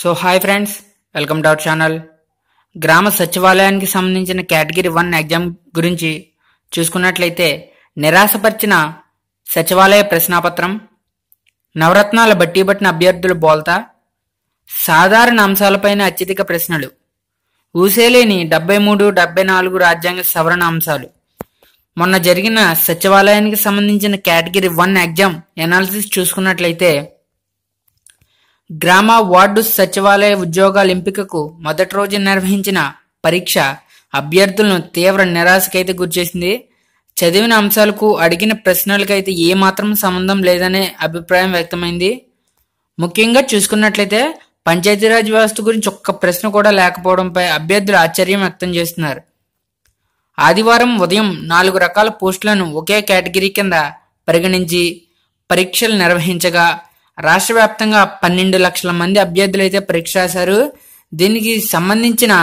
So hi friends welcome to our channel. గ్రామ సచివాలయానికి సంబంధించిన కేటగిరీ వన్ ఎగ్జామ్ గురించి చూసుకున్నట్లయితే నిరాశపరిచిన సచివాలయ ప్రశ్నాపత్రం నవరత్నాల బట్టి పట్టిన అభ్యర్థుల బోల్తా సాధారణ అంశాలపైన అత్యధిక ప్రశ్నలు ఊసేలేని డెబ్బై మూడు డెబ్బై నాలుగు రాజ్యాంగ సవరణ అంశాలు. మొన్న జరిగిన సచివాలయానికి సంబంధించిన కేటగిరీ వన్ ఎగ్జామ్ ఎనాలిసిస్ చూసుకున్నట్లయితే గ్రామ వార్డు సచివాలయ ఉద్యోగాల ఎంపికకు మొదటి రోజు నిర్వహించిన పరీక్ష అభ్యర్థులను తీవ్ర నిరాశకైతే గురిచేసింది. చదివిన అంశాలకు అడిగిన ప్రశ్నలకైతే ఏమాత్రం సంబంధం లేదనే అభిప్రాయం వ్యక్తమైంది. ముఖ్యంగా చూసుకున్నట్లయితే పంచాయతీరాజ్ వ్యవస్థ గురించి ఒక్క ప్రశ్న కూడా లేకపోవడంపై అభ్యర్థులు ఆశ్చర్యం వ్యక్తం చేస్తున్నారు. ఆదివారం ఉదయం నాలుగు రకాల పోస్టులను ఒకే కేటగిరీ కింద పరిగణించి పరీక్షలు నిర్వహించగా రాష్ట్ర వ్యాప్తంగా పన్నెండు లక్షల మంది అభ్యర్థులు అయితే పరీక్ష రాశారు. దీనికి సంబంధించిన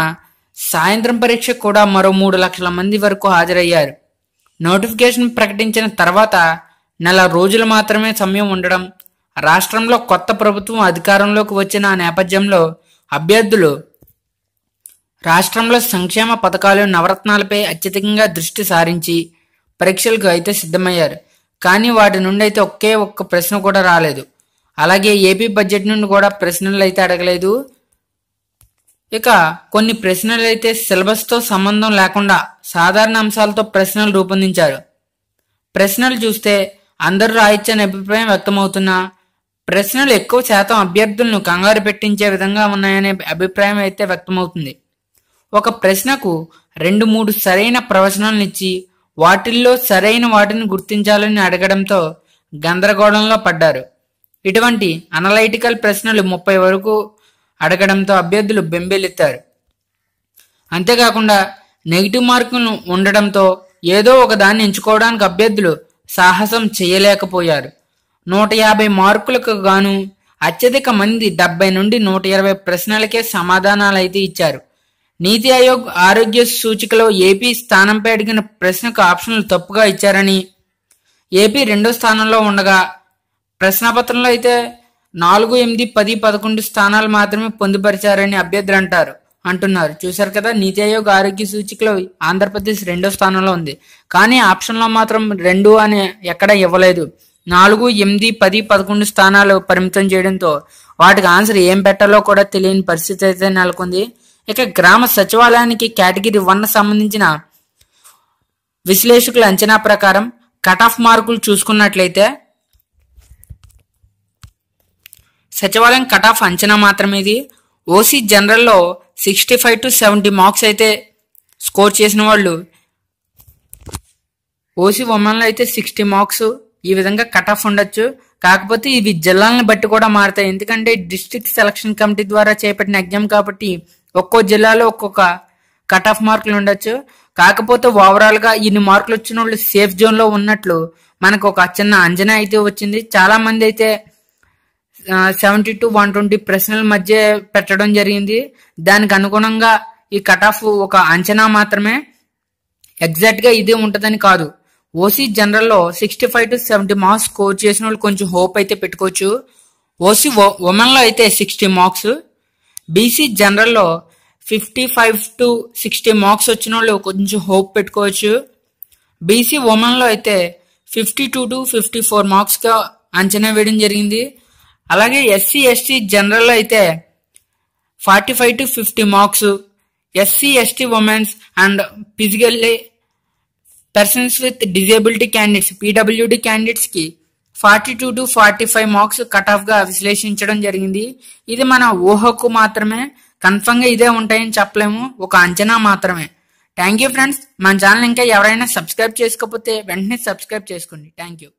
సాయంత్రం పరీక్ష కూడా మరో మూడు లక్షల మంది వరకు హాజరయ్యారు. నోటిఫికేషన్ ప్రకటించిన తర్వాత నెల రోజులు మాత్రమే సమయం ఉండడం రాష్ట్రంలో కొత్త ప్రభుత్వం అధికారంలోకి వచ్చిన నేపథ్యంలో అభ్యర్థులు రాష్ట్రంలో సంక్షేమ పథకాలు నవరత్నాలపై అత్యధికంగా దృష్టి సారించి పరీక్షలకు అయితే సిద్ధమయ్యారు. కానీ వాటి నుండి అయితే ఒకే ఒక్క ప్రశ్న కూడా రాలేదు. అలాగే ఏపీ బడ్జెట్ నుండి కూడా ప్రశ్నలు అయితే అడగలేదు. ఇక కొన్ని ప్రశ్నలు అయితే సిలబస్తో సంబంధం లేకుండా సాధారణ అంశాలతో ప్రశ్నలు రూపొందించారు. ప్రశ్నలు చూస్తే అందరూ రాయొచ్చని అభిప్రాయం వ్యక్తమవుతున్నా ప్రశ్నలు ఎక్కువ శాతం అభ్యర్థులను కంగారు పెట్టించే విధంగా ఉన్నాయనే అభిప్రాయం అయితే వ్యక్తమవుతుంది. ఒక ప్రశ్నకు రెండు మూడు సరైన ప్రవచనాలను ఇచ్చి వాటిల్లో సరైన వాటిని గుర్తించాలని అడగడంతో గందరగోళంలో పడ్డారు. ఇటువంటి అనలైటికల్ ప్రశ్నలు ముప్పై వరకు అడగడంతో అభ్యర్థులు బెంబేలెత్తారు. అంతేకాకుండా నెగిటివ్ మార్కులు ఉండడంతో ఏదో ఒక దాన్ని ఎంచుకోవడానికి అభ్యర్థులు సాహసం చేయలేకపోయారు. నూట యాభై మార్కులకు గాను అత్యధిక మంది డెబ్బై నుండి నూట ఇరవై ప్రశ్నలకే సమాధానాలు అయితే ఇచ్చారు. నీతి ఆయోగ్ ఆరోగ్య సూచికలో ఏపీ స్థానంపై అడిగిన ప్రశ్నకు ఆప్షన్లు తప్పుగా ఇచ్చారని ఏపీ రెండో స్థానంలో ఉండగా ప్రశ్నపత్రంలో అయితే నాలుగు ఎనిమిది పది పదకొండు స్థానాలు మాత్రమే పొందుపరిచారని అభ్యర్థులు అంటారు అంటున్నారు. చూశారు కదా నీతి ఆయోగ్ ఆరోగ్య సూచికలో ఆంధ్రప్రదేశ్ రెండో స్థానంలో ఉంది. కానీ ఆప్షన్లో మాత్రం రెండు అని ఎక్కడ ఇవ్వలేదు. నాలుగు ఎనిమిది పది పదకొండు స్థానాలు పరిమితం చేయడంతో వాటికి ఆన్సర్ ఏం పెట్టాలో కూడా తెలియని పరిస్థితి అయితే నెలకొంది. ఇక గ్రామ సచివాలయానికి కేటగిరీ వన్ సంబంధించిన విశ్లేషకుల అంచనా ప్రకారం కట్ ఆఫ్ మార్కులు చూసుకున్నట్లయితే సచివాలయం కట్ ఆఫ్ అంచనా మాత్రమే ఇది. OC జనరల్లో sixty five to seventy marks అయితే స్కోర్ చేసిన వాళ్ళు. ఓసీ ఉమెన్లో అయితే సిక్స్టీ మార్క్స్ ఈ విధంగా కట్ ఆఫ్ ఉండొచ్చు. కాకపోతే ఇవి జిల్లాలను బట్టి కూడా మారుతాయి. ఎందుకంటే డిస్ట్రిక్ట్ సెలక్షన్ కమిటీ ద్వారా చేపట్టిన ఎగ్జామ్ కాబట్టి ఒక్కో జిల్లాలో ఒక్కొక్క కట్ ఆఫ్ మార్కులు ఉండొచ్చు. కాకపోతే ఓవరాల్గా ఇన్ని మార్కులు వచ్చిన వాళ్ళు సేఫ్ జోన్లో ఉన్నట్లు మనకు ఒక చిన్న అంచనా అయితే వచ్చింది. చాలా మంది అయితే సెవెంటీ టు వన్ ట్వంటీ ప్రశ్నల మధ్య పెట్టడం జరిగింది. దానికి అనుగుణంగా ఈ కట్ ఆఫ్ ఒక అంచనా మాత్రమే. ఎగ్జాక్ట్గా ఇదే ఉంటదని కాదు. OC జనరల్లో sixty five to seventy marks score చేసిన వాళ్ళు కొంచెం హోప్ అయితే పెట్టుకోవచ్చు. ఓసీ ఉమెన్లో అయితే sixty marks BC జనరల్లో fifty five to sixty marks వచ్చిన వాళ్ళు కొంచెం హోప్ పెట్టుకోవచ్చు. బీసీ ఉమెన్లో అయితే fifty two to fifty four మార్క్స్గా అంచనా వేయడం జరిగింది. అలాగే ఎస్సీ ఎస్టీ జనరల్ అయితే forty five to fifty marks SC ST womens and physically persons with disability candidates PWD క్యాండిడేట్స్కి forty two to forty five marks cut ఆఫ్గా విశ్లేషించడం జరిగింది. ఇది మన ఊహకు మాత్రమే. కన్ఫర్మ్గా ఇదే ఉంటాయని చెప్పలేము. ఒక అంచనా మాత్రమే. థ్యాంక్ యూ ఫ్రెండ్స్ మన ఛానల్ ఇంకా ఎవరైనా సబ్స్క్రైబ్ చేసుకోకపోతే వెంటనే సబ్స్క్రైబ్ చేసుకోండి. Thank you